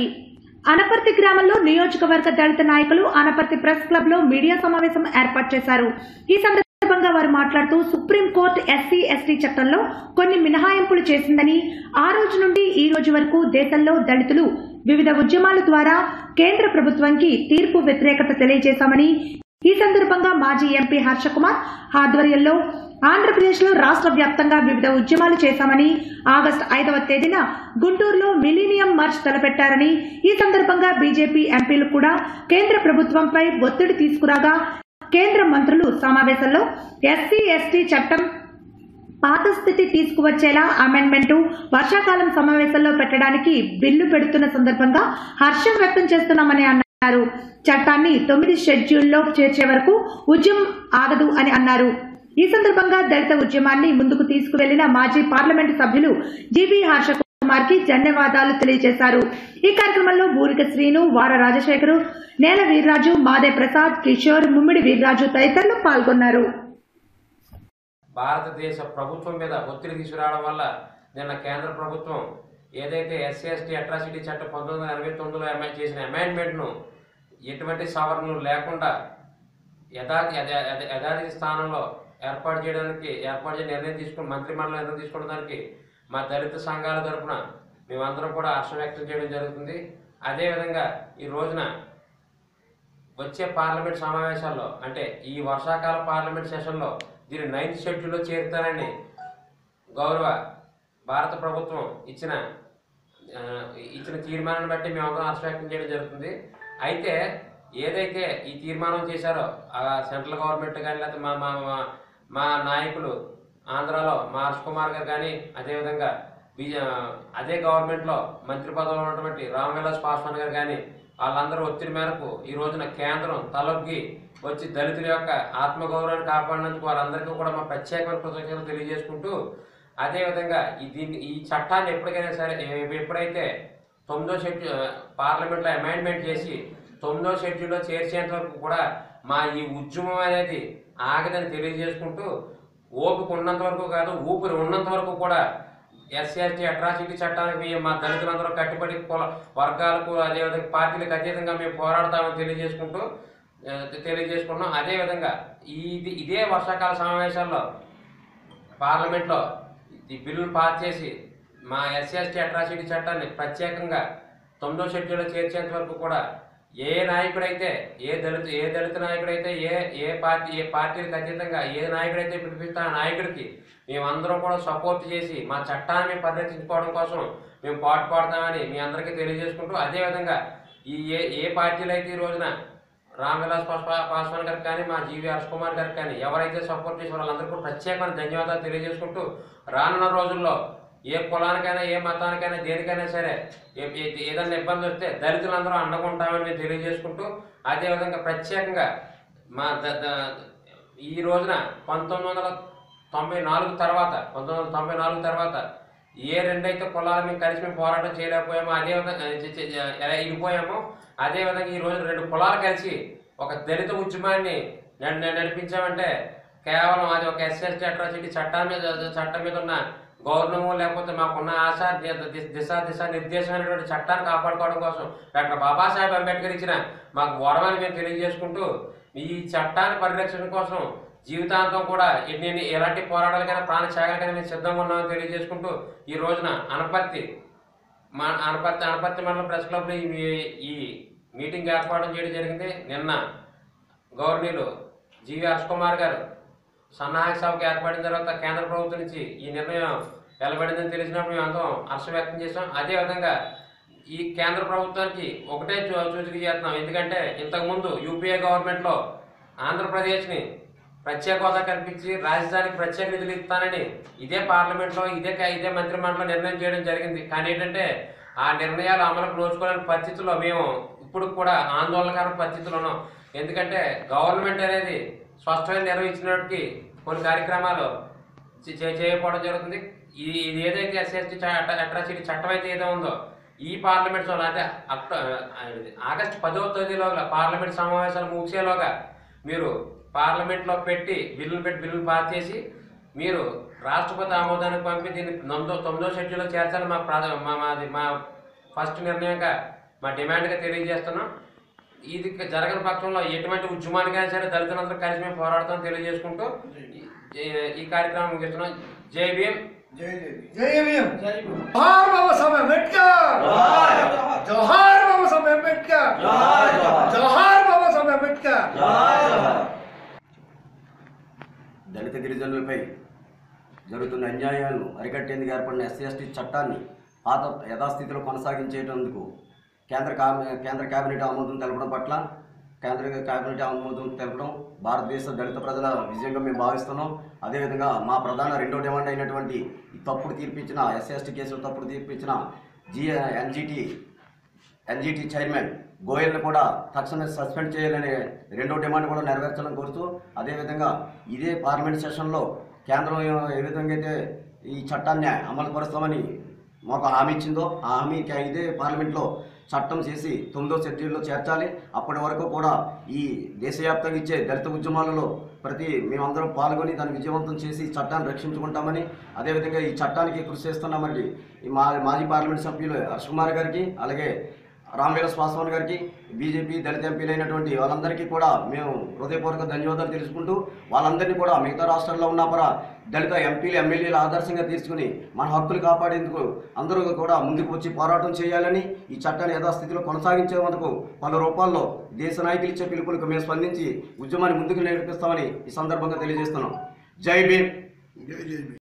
అనపర్తి అనపర్తి గ్రామంలో నియోజకవర్గ దళిత నాయకులు అనపర్తి ప్రెస్ క్లబ్లో మీడియా సమావేశం ఏర్పాటు చేశారు. ఈ సందర్భంగా వారు మాట్లాడుతూ సుప్రీంకోర్టు ఎస్సీ ఎస్టీ చట్టంలో కొన్ని మినహాయింపులు చేసిందని ఆ రోజు నుండి ఈ రోజు వరకు దేశంలో దళితులు వివిధ ఉద్యమాల ద్వారా కేంద్ర ప్రభుత్వానికి తీర్పు వ్యతిరేకత తెలియజేశామని ఈ సందర్భంగా మాజీ ఎంపీ హర్షకుమార్ ఆధ్వర్యంలో ఆంధ్రప్రదేశ్లో రాష్ట్ర వ్యాప్తంగా వివిధ ఉద్యమాలు చేశామని ఆగస్టు ఐదవ తేదీన గుంటూరులో మిలీనియం మార్చ్ తలపెట్టారని ఈ సందర్భంగా బీజేపీ ఎంపీలు కూడా కేంద్ర ప్రభుత్వంపై ఒత్తిడి తీసుకురాగా కేంద్ర మంత్రులు సమావేశంలో ఎస్సీ ఎస్టీ చట్టం పాత స్థితి తీసుకువచ్చేలా అమెండ్మెంట్ వర్షాకాలం సమావేశంలో పెట్టడానికి బిల్లు పెడుతున్న సందర్భంగా హర్షం వ్యక్తం చేస్తున్నామని అన్నారు. చట్టాన్ని తొమ్మిది షెడ్యూల్లో చేర్చే వరకు ఉద్యమం ఆగదు అని అన్నారు. ఈ సందర్భంగా దళిత ఉద్యమాన్ని ముందుకు తీసుకువెళ్ళిన మాజీ పార్లమెంటు సభ్యులు జీబీ హర్ష కుమార్కి ధన్యవాదాలు తెలియజేశారు. ఈ కార్యక్రమంలో బూరిక శ్రీను వార రాజశేఖరు నేల వీర్రాజు మాదే ప్రసాద్ కిషోర్ ముమ్మిడి వీర్రాజు తదితరులు పాల్గొన్నారు. భారతదేశ ప్రభుత్వం మీద ఒత్తిడి తీసుకురావడం వల్ల నిన్న కేంద్ర ప్రభుత్వం ఏదైతే ఎస్సీ ఎస్టీ అట్రాసిటీ చట్టం పంతొమ్మిది వందల ఎనభై తొమ్మిదిలో అమెండ్ చేసిన అమెండ్మెంట్ను ఎటువంటి సవరణలు లేకుండా యథా- యథాతి స్థానంలో ఏర్పాటు చేయడానికి ఏర్పాటు చేయ నిర్ణయం తీసుకుని మంత్రిమండలి నిర్ణయం తీసుకోవడానికి మా దళిత సంఘాల తరఫున మేమందరం కూడా హర్షం వ్యక్తం చేయడం జరుగుతుంది. అదేవిధంగా ఈ రోజున వచ్చే పార్లమెంట్ సమావేశాల్లో అంటే ఈ వర్షాకాల పార్లమెంట్ సెషన్లో దీన్ని నైన్త్ షెడ్యూల్లో చేరుతారని గౌరవ భారత ప్రభుత్వం ఇచ్చిన ఇచ్చిన తీర్మానాన్ని బట్టి మేమందరం హర్ష వ్యక్తం చేయడం జరుగుతుంది. అయితే ఏదైతే ఈ తీర్మానం చేశారో ఆ సెంట్రల్ గవర్నమెంట్ కానీ లేకపోతే మా మా మా- నాయకులు ఆంధ్రాలో మా హర్ష్ కుమార్ గారు కానీ అదేవిధంగా బీజే అదే గవర్నమెంట్లో మంత్రి పదవిలో ఉన్నటువంటి రామ్ విలాస్ పాస్వాన్ గారు కానీ వాళ్ళందరూ ఒత్తిడి మేరకు ఈ రోజున కేంద్రం తలొగ్గి వచ్చి దళితుల యొక్క ఆత్మగౌరవాన్ని కాపాడినందుకు వారందరికీ కూడా మా ప్రత్యేకమైన కృతజ్ఞతలు తెలియజేసుకుంటూ అదేవిధంగా ఈ దీన్ని ఈ చట్టాన్ని ఎప్పటికైనా సరే ఎప్పుడైతే తొమ్మిదో షెడ్యూల్ పార్లమెంట్లో అమెండ్మెంట్ చేసి తొమ్మిదో షెడ్యూల్లో చేర్చేంత వరకు కూడా మా ఈ ఉద్యమం అనేది ఆగదని తెలియజేసుకుంటూ ఓపిక ఉన్నంత వరకు కాదు ఊపిరి ఉన్నంత వరకు కూడా ఎస్సీ ఎస్టీ అట్రాసిటీ చట్టానికి మా దళితులందరూ కట్టుబడి కుల వర్గాలకు అదేవిధంగా పార్టీలకు అతీతంగా మేము పోరాడతామని తెలియజేసుకుంటూ ఆ, తెలియజేసుకున్నాం. అదేవిధంగా ఇది ఇదే వర్షాకాల సమావేశాల్లో పార్లమెంట్లో ఈ బిల్లును పాస్ చేసి మా ఎస్సీ ఎస్టీ అట్రాసిటీ చట్టాన్ని ప్రత్యేకంగా తొమ్మిదో షెడ్యూల్లో చేర్చేంత వరకు కూడా ఏ నాయకుడైతే ఏ దళిత ఏ దళిత నాయకుడైతే ఏ ఏ పార్టీ ఏ పార్టీలకు అతీతంగా ఏ నాయకుడైతే పిలిపిస్తే ఆ నాయకుడికి మేమందరం కూడా సపోర్ట్ చేసి మా చట్టాన్ని పరిరక్షించుకోవడం కోసం మేము పాటు పాడతామని మీ అందరికీ తెలియజేసుకుంటూ అదేవిధంగా ఈ ఏ ఏ పార్టీలు అయితే ఈ రోజున రామ్ విలాస్ పాస్వాన్ గారికి కానీ మా జీవి హర్ష్ కుమార్ గారికి కానీ ఎవరైతే సపోర్ట్ చేసే వాళ్ళందరికీ ప్రత్యేకమైన ధన్యవాదాలు తెలియజేసుకుంటూ రానున్న రోజుల్లో ఏ కులానికైనా ఏ మతానికైనా దేనికైనా సరే ఏదైనా ఇబ్బంది వస్తే దళితులందరూ అండకుంటామని మేము తెలియజేసుకుంటూ అదేవిధంగా ప్రత్యేకంగా మా ద- ఈ రోజున పంతొమ్మిది వందల తొంభై నాలుగు తర్వాత పంతొమ్మిది వందల తొంభై నాలుగు తర్వాత ఏ రెండైతే కులాలు మేము కలిసి మేము పోరాటం చేయలేకపోయామో అదే విధంగా ఎలా ఇరిపోయామో అదే విధంగా ఈ రోజు రెండు కులాలు కలిసి ఒక దళిత ఉద్యమాన్ని నడిపించామంటే కేవలం అది ఒక ఎస్ఎస్టీ అట్రాసిటీ చట్టం మీద చట్టం మీద ఉన్న గౌరవము లేకపోతే మాకున్న ఆశ ది- ది- దిశ దిశ నిర్దేశమైనటువంటి చట్టాన్ని కాపాడుకోవడం కోసం. డాక్టర్ బాబాసాహెబ్ అంబేద్కర్ ఇచ్చిన మాకు గౌరవాన్ని మేము తెలియజేసుకుంటూ ఈ చట్టాన్ని పరిరక్షణ కోసం జీవితాంతం కూడా ఎన్ని ఎలాంటి పోరాటాలకైనా ప్రాణ త్యాగాలకైనా మేము సిద్ధంగా ఉన్నామని తెలియజేసుకుంటూ ఈ రోజున అనపర్తి మా అనపర్తి అనపర్తి మండలం ప్రెస్ క్లబ్లో ఈ ఈ మీటింగ్ ఏర్పాటు చేయడం జరిగింది. నిన్న గవర్నీలు జీవి హర్ష్ కుమార్ గారు సన్నాహక సభకు ఏర్పడిన తర్వాత కేంద్ర ప్రభుత్వం నుంచి ఈ నిర్ణయం వెలబడిందని తెలిసినప్పుడు మేము అందరం హర్షం వ్యక్తం చేసాం అదేవిధంగా ఈ కేంద్ర ప్రభుత్వానికి ఒకటే చూ- సూచిక చేస్తున్నాం. ఎందుకంటే ఇంతకుముందు యూపీఏ గవర్నమెంట్లో ఆంధ్రప్రదేశ్ని ప్రత్యేక హోదా కల్పించి రాజధానికి ప్రత్యేక నిధులు ఇస్తానని ఇదే పార్లమెంట్లో ఇదే ఇదే మంత్రిమండలిలో నిర్ణయం చేయడం జరిగింది. కానీ ఏంటంటే ఆ నిర్ణయాలు అమలుకు నోచుకోలేని పరిస్థితుల్లో మేము ఇప్పుడు కూడా ఆందోళనకర పరిస్థితులు ఉన్నాం. ఎందుకంటే గవర్నమెంట్ అనేది స్పష్టమైన నిర్వహించినప్పటికీ కొన్ని కార్యక్రమాలు చే- చేయకపోవడం జరుగుతుంది. ఇది ఇది ఏదైతే ఎస్ఎస్టీ అట్రాసిటీ చట్టం అయితే ఏదో ఉందో ఈ పార్లమెంట్ సభలో అంటే అక్టో ఆగస్టు పదవ తేదీలోగా పార్లమెంట్ సమావేశాలు ముగిసేలోగా మీరు పార్లమెంట్లో పెట్టి బిల్లులు పెట్టి బిల్లులు పాస్ చేసి మీరు రాష్ట్రపతి ఆమోదానికి పంపి దీన్ని తొమ్మిదో తొమ్మిదో షెడ్యూల్లో చేర్చాలని మా ప్రాధ మా మాది మా ఫస్ట్ నిర్ణయంగా మా డిమాండ్గా తెలియజేస్తున్నాం. ఇది జరగని పక్షంలో ఎటువంటి ఉద్యమానికైనా సరే దళితులందరూ కలిసి మేము పోరాడతాం తెలియజేసుకుంటూ ఈ- కార్యక్రమం ముగిస్తున్నాం. జై జోహార్ బాబా సాహెబ్ అంబేద్కర్. జోహార్. బాబా సాహెబ్ అంబేద్కర్. జోహార్ బాబా సాహెబ్ అంబేద్కర్. దళిత గిరిజనులపై జరుగుతున్న అన్యాయాలను అరికట్టేందుకు ఏర్పడిన ఎస్సీ ఎస్టీ చట్టాన్ని పాత యథాస్థితిలో కొనసాగించేటందుకు కేంద్ర కేంద్ర కేబినెట్ ఆమోదం తెలపడం పట్ల కేంద్ర కేబినెట్ ఆమోదం తెలపడం భారతదేశ దళిత ప్రజల విజయంగా మేము భావిస్తున్నాం. అదేవిధంగా మా ప్రధాన రెండో డిమాండ్ అయినటువంటి తప్పుడు తీర్పిచ్చిన ఎస్సీఎస్టీ కేసులు తప్పుడు తీర్పిచ్చిన జి ఎన్జిటి ఎన్జిటి చైర్మన్ గోయల్ని కూడా తక్షణమే సస్పెండ్ చేయాలనే రెండో డిమాండ్ కూడా నెరవేర్చాలని కోరుతూ అదేవిధంగా ఇదే పార్లమెంట్ సెషన్లో కేంద్రం ఏ- విధంగా అయితే ఈ చట్టాన్ని అమలు పరుస్తామని మాకు హామీ ఇచ్చిందో ఆ హామీ ఇదే పార్లమెంట్లో చట్టం చేసి తొమ్మిదో షెడ్యూల్లో చేర్చాలి. అప్పటి వరకు కూడా ఈ దేశవ్యాప్తంగా ఇచ్చే దళిత ఉద్యమాలలో ప్రతి మేమందరం పాల్గొని దాన్ని విజయవంతం చేసి ఈ చట్టాన్ని రక్షించుకుంటామని అదేవిధంగా ఈ చట్టానికి కృషి చేస్తున్నామండి మా మాజీ పార్లమెంట్ సభ్యులు హర్ష్ కుమార్ గారికి అలాగే రామ్విలాస్ పాస్వాన్ గారికి బీజేపీ దళిత ఎంపీలైనటువంటి వాళ్ళందరికీ కూడా మేము హృదయపూర్వక ధన్యవాదాలు తెలుసుకుంటూ వాళ్ళందరినీ కూడా మిగతా రాష్ట్రాల్లో ఉన్న పర దళిత ఎంపీలు ఎమ్మెల్యేలు ఆదర్శంగా తీసుకుని మన హక్కులు కాపాడేందుకు అందరూ కూడా ముందుకు వచ్చి పోరాటం చేయాలని ఈ చట్టాన్ని యథాస్థితిలో కొనసాగించేందుకు పలు రూపాల్లో దేశ నాయకులు ఇచ్చే పిలుపులకు మేము స్పందించి ఉద్యమాన్ని ముందుకు నడిపిస్తామని ఈ సందర్భంగా తెలియజేస్తున్నాం. జై భీమ్.